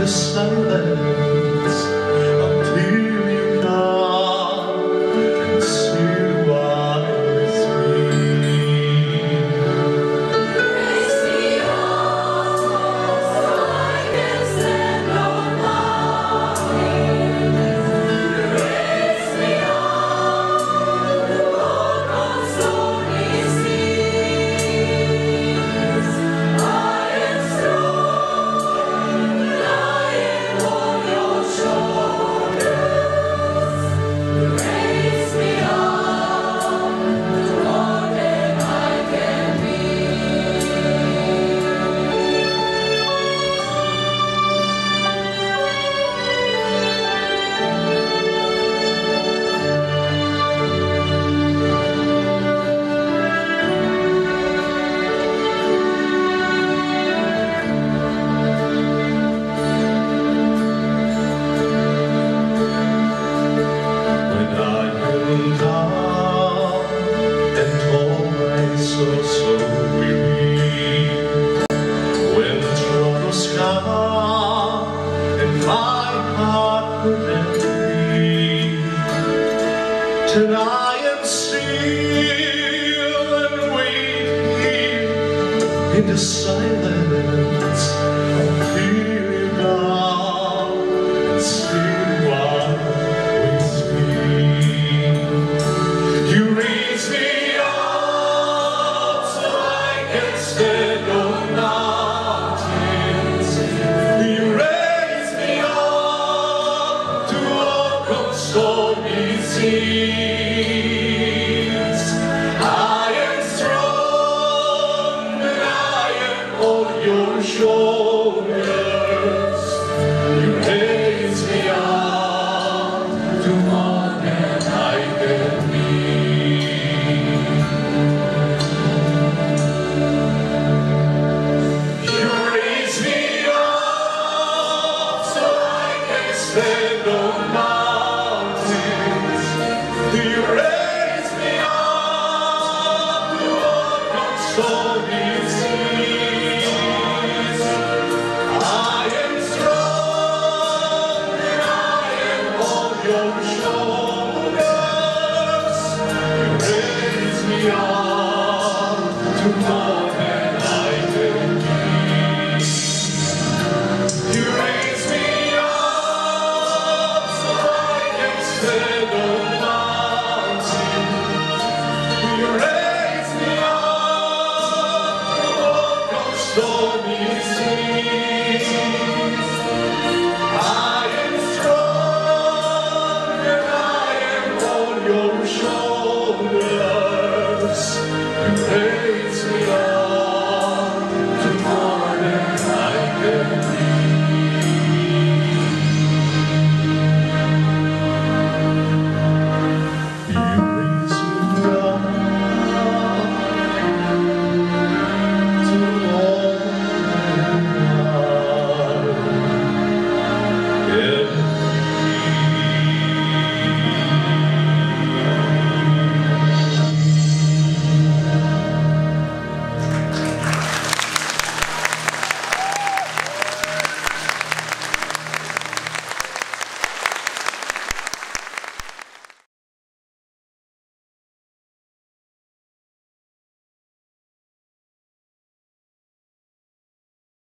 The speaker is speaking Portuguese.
decided decide.